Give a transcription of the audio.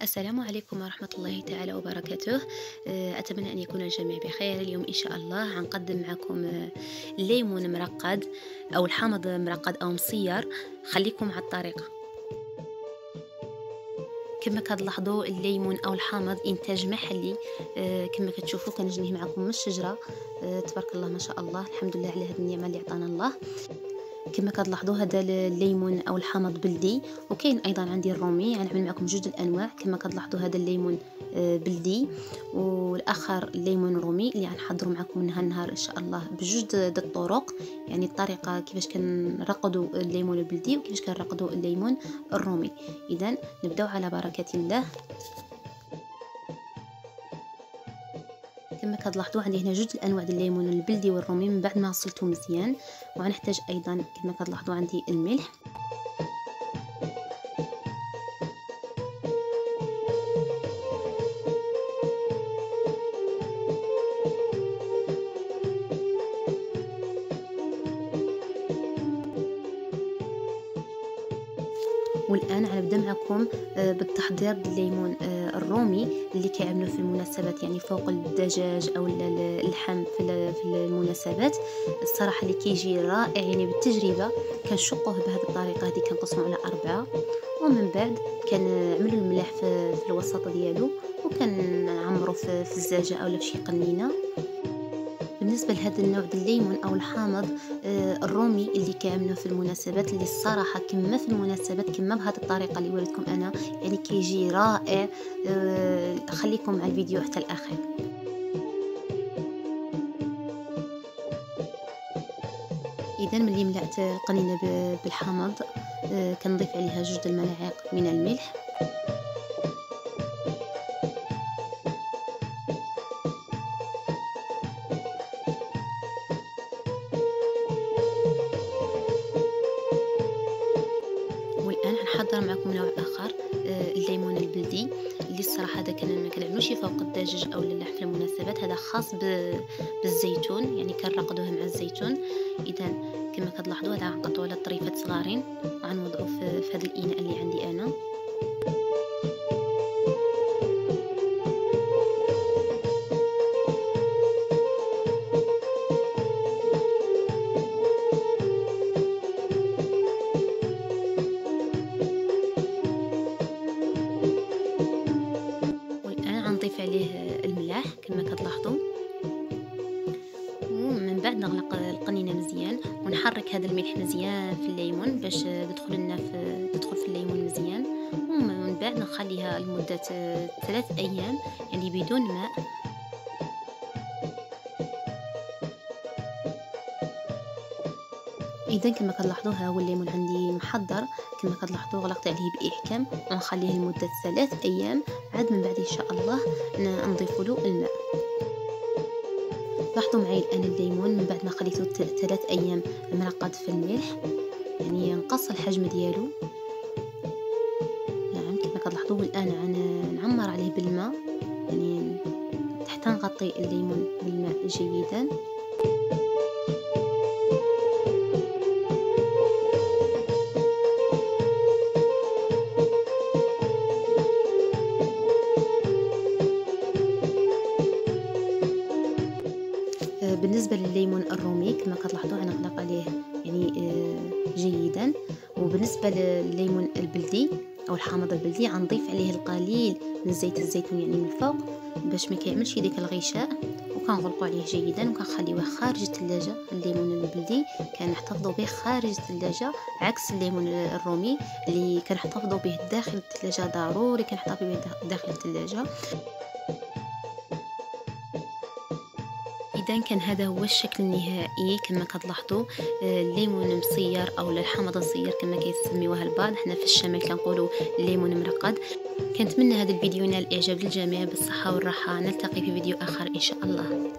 السلام عليكم ورحمة الله تعالى وبركاته. آه، أتمنى أن يكون الجميع بخير اليوم إن شاء الله. غنقدم معكم آه، الليمون مرقد أو الحامض مرقد أو مصير. خليكم على الطريقة كما كتلاحظوا الليمون أو الحامض إنتاج محلي. آه، كما كتشوفوا كنجنيه معكم من الشجرة. تبارك الله ما شاء الله. الحمد لله على هذه النعمة اللي عطانا الله. كما كتلاحظوا هذا الليمون أو الحامض بلدي. وكاين أيضا عندي الرومي غنعمل معكم جوج الأنواع كما كتلاحظوا هذا الليمون آه، بلدي. والآخر الليمون رومي اللي غنحضروا معكم من النهار إن شاء الله بجوج الطرق. يعني الطريقة كيفاش كنرقدوا الليمون البلدي وكيفاش كنرقدوا الليمون الرومي. اذا نبداو على بركة الله. كما كتلاحظوا عندي هنا جوج الأنواع ديال الليمون البلدي والرومي من بعد ما غسلته مزيان. وغنحتاج أيضا كما كتلاحظوا عندي الملح. والآن غنبدا معكم آه، بالتحضير الليمون آه، الرومي اللي كيعملوه في المناسبات يعني فوق الدجاج أو اللحم في المناسبات. الصراحة اللي كيجي رائع يعني بالتجربة كنشقوه بهذه الطريقة هذه كنقسمو على أربعة. ومن بعد كنعملو الملح في, الوسط ديالو وكنعمرو في, الزاجه أو في شي قنينة. بالنسبة لهذا النوع الليمون أو الحامض آه الرومي اللي كيعملوه في المناسبات اللي الصراحة كما في المناسبات كما بهذه الطريقة اللي وريتكم أنا يعني كيجي رائع. آه خليكم مع الفيديو حتى الآخر إذا ملي ملعت القنينه بالحامض آه كنضيف عليها جوج الملاعق من الملح. معكم نوع آخر آه، الليمون البلدي اللي الصراحة هذا كان كنعملوش فوق الدجاج أو اللحم في المناسبات هذا خاص بالزيتون يعني كنرقدوه مع الزيتون. إذا كما كتلاحظوا هذا غنقطعوا على طريفات صغارين وغنوضعوا في هذا الإناء اللي عندي أنا. بعد نغلق القنينة مزيان ونحرك هذا الملح مزيان في الليمون باش تدخل لنا في تدخل في الليمون مزيان. ومن بعد نخليها لمدة ثلاث أيام يعني بدون ماء. إذا كما كتلاحظوا ها هو الليمون عندي محضر. كما كتلاحظوا غلقت عليه بإحكام. ونخليه لمدة ثلاث أيام. عاد من بعد إن شاء الله نضيف له الماء لاحظوا معي الآن الليمون من بعد ما خليته ثلاث أيام مرقد في الملح. يعني ينقص الحجم ديالو. نعم كما كتلاحظوا الآن نعمر عليه بالماء. يعني حتى نغطي الليمون بالماء جيدا. الرومي كما كتلاحظوا أنا نغلق عليه يعني آه، جيدا. وبالنسبة للليمون البلدي أو الحامض البلدي غنضيف عليه القليل من زيت الزيتون يعني من الفوق باش ما كيعملش ديك الغشاء. وكنغلقوا عليه جيدا وكنخليوه خارج الثلاجه الليمون البلدي كنحتفظوا به خارج الثلاجه عكس الليمون الرومي اللي كنحتفظوا به داخل الثلاجه ضروري كنحتفظ به داخل الثلاجه إذا كان هذا هو الشكل النهائي كما كتلاحظوا آه، الليمون مصير أو الحامض مصير كما كيسميوها البعض. حنا في الشمال كنقولوا الليمون مرقد. كنتمنى هذا الفيديو ينال إعجاب الجميع بالصحة والراحة. نلتقي في فيديو آخر إن شاء الله.